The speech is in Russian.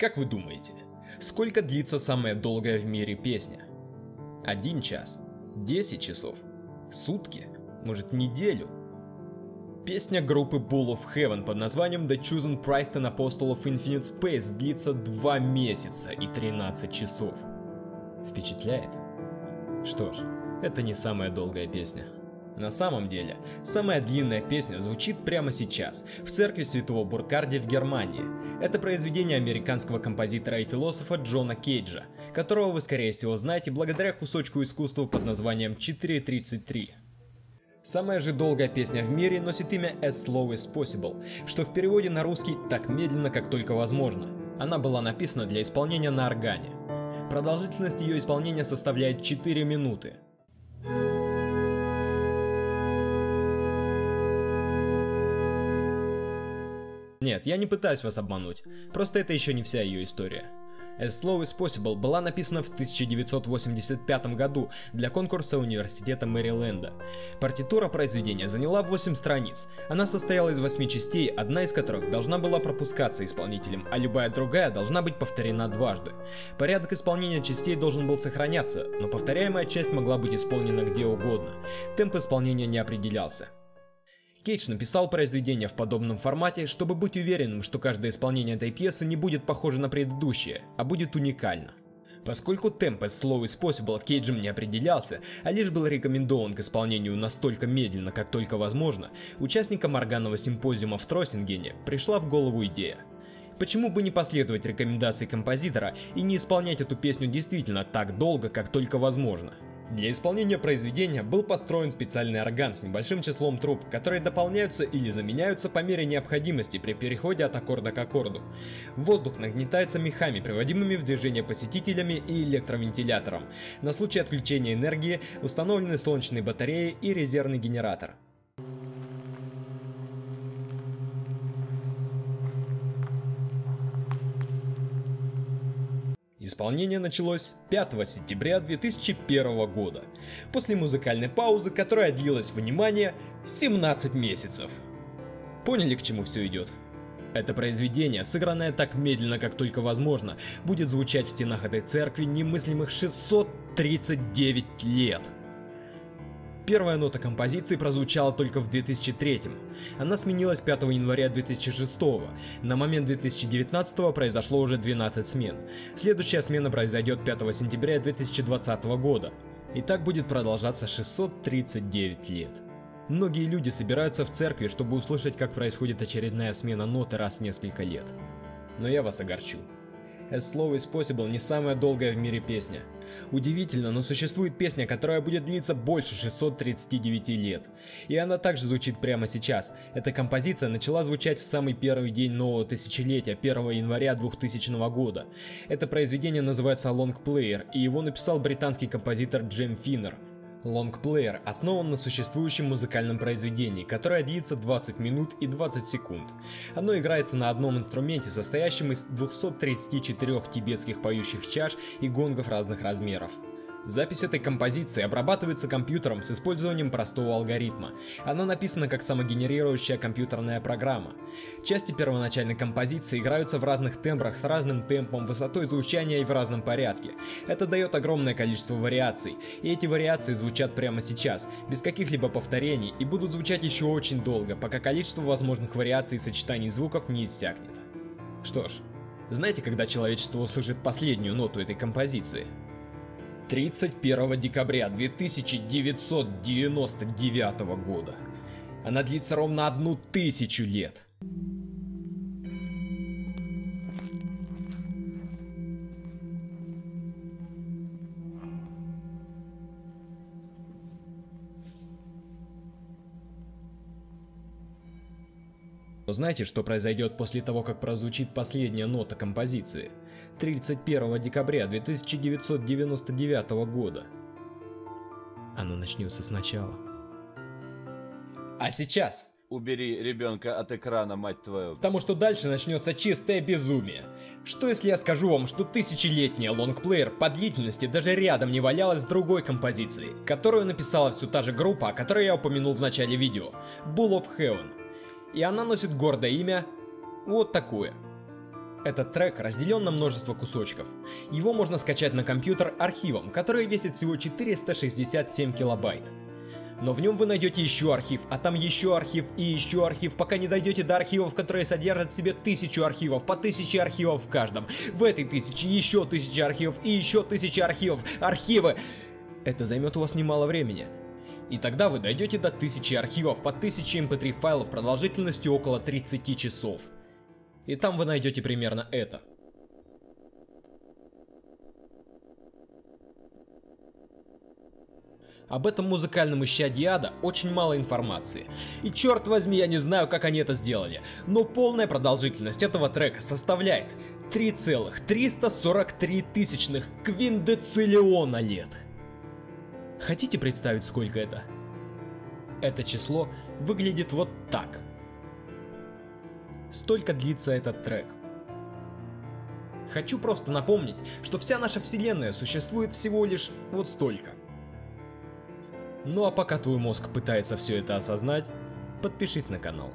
Как вы думаете, сколько длится самая долгая в мире песня? Один час? Десять часов? Сутки? Может неделю? Песня группы Bull of Heaven под названием The Chosen Preston Apostle of Infinite Space длится 2 месяца и 13 часов. Впечатляет? Что ж, это не самая долгая песня. На самом деле, самая длинная песня звучит прямо сейчас, в церкви Святого Буркарди в Германии. Это произведение американского композитора и философа Джона Кейджа, которого вы скорее всего знаете благодаря кусочку искусства под названием 4.33. Самая же долгая песня в мире носит имя As Slow as Possible, что в переводе на русский «так медленно, как только возможно». Она была написана для исполнения на органе. Продолжительность ее исполнения составляет 4 минуты. Нет, я не пытаюсь вас обмануть, просто это еще не вся ее история. As Slow as Possible была написана в 1985 году для конкурса университета Мэриленда. Партитура произведения заняла 8 страниц. Она состояла из 8 частей, одна из которых должна была пропускаться исполнителем, а любая другая должна быть повторена дважды. Порядок исполнения частей должен был сохраняться, но повторяемая часть могла быть исполнена где угодно. Темп исполнения не определялся. Кейдж написал произведение в подобном формате, чтобы быть уверенным, что каждое исполнение этой пьесы не будет похоже на предыдущее, а будет уникально. Поскольку темп as slow as possible Кейджем не определялся, а лишь был рекомендован к исполнению настолько медленно, как только возможно, участникам органного симпозиума в Троссингене пришла в голову идея. Почему бы не последовать рекомендации композитора и не исполнять эту песню действительно так долго, как только возможно? Для исполнения произведения был построен специальный орган с небольшим числом труб, которые дополняются или заменяются по мере необходимости при переходе от аккорда к аккорду. Воздух нагнетается мехами, приводимыми в движение посетителями и электровентилятором. На случай отключения энергии установлены солнечные батареи и резервный генератор. Исполнение началось 5 сентября 2001 года, после музыкальной паузы, которая длилась, внимание, 17 месяцев. Поняли, к чему все идет? Это произведение, сыгранное так медленно, как только возможно, будет звучать в стенах этой церкви немыслимых 639 лет. Первая нота композиции прозвучала только в 2003 Она сменилась 5 января 2006 На момент 2019 произошло уже 12 смен. Следующая смена произойдет 5 сентября 2020 года. И так будет продолжаться 639 лет. Многие люди собираются в церкви, чтобы услышать, как происходит очередная смена ноты раз в несколько лет. Но я вас огорчу. As Slow as Possible не самая долгая в мире песня. Удивительно, но существует песня, которая будет длиться больше 639 лет. И она также звучит прямо сейчас. Эта композиция начала звучать в самый первый день нового тысячелетия, 1 января 2000 года. Это произведение называется Long Player, и его написал британский композитор Джем Финнер. Лонгплеер основан на существующем музыкальном произведении, которое длится 20 минут и 20 секунд. Оно играется на одном инструменте, состоящем из 234 тибетских поющих чаш и гонгов разных размеров. Запись этой композиции обрабатывается компьютером с использованием простого алгоритма. Она написана как самогенерирующая компьютерная программа. Части первоначальной композиции играются в разных тембрах с разным темпом, высотой звучания и в разном порядке. Это дает огромное количество вариаций, и эти вариации звучат прямо сейчас, без каких-либо повторений, и будут звучать еще очень долго, пока количество возможных вариаций и сочетаний звуков не иссякнет. Что ж, знаете, когда человечество услышит последнюю ноту этой композиции? 31 декабря 2999 года. Она длится ровно одну тысячу лет. Знаете, что произойдет после того, как прозвучит последняя нота композиции? 31 декабря 2999 года. Оно начнется сначала. А сейчас Убери ребенка от экрана, мать твою. Потому что дальше начнется чистое безумие. Что если я скажу вам, что тысячелетняя лонгплеер по длительности даже рядом не валялась с другой композицией, которую написала все та же группа, о которой я упомянул в начале видео, Bull of Heaven. И она носит гордое имя вот такое. Этот трек разделен на множество кусочков. Его можно скачать на компьютер архивом, который весит всего 467 килобайт. Но в нем вы найдете еще архив, а там еще архив и еще архив, пока не дойдете до архивов, которые содержат в себе тысячу архивов, по тысяче архивов в каждом. В этой тысяче еще тысячи архивов и еще тысячи архивов. Архивы! Это займет у вас немало времени. И тогда вы дойдете до тысячи архивов по тысяче mp3 эм файлов продолжительностью около 30 часов. И там вы найдете примерно это. Об этом музыкальном исчадье ада очень мало информации. И черт возьми, я не знаю, как они это сделали. Но полная продолжительность этого трека составляет 3,343 тысячных квиндециллиона лет. Хотите представить, сколько это? Это число выглядит вот так. Столько длится этот трек. Хочу просто напомнить, что вся наша вселенная существует всего лишь вот столько. Ну а пока твой мозг пытается все это осознать, подпишись на канал.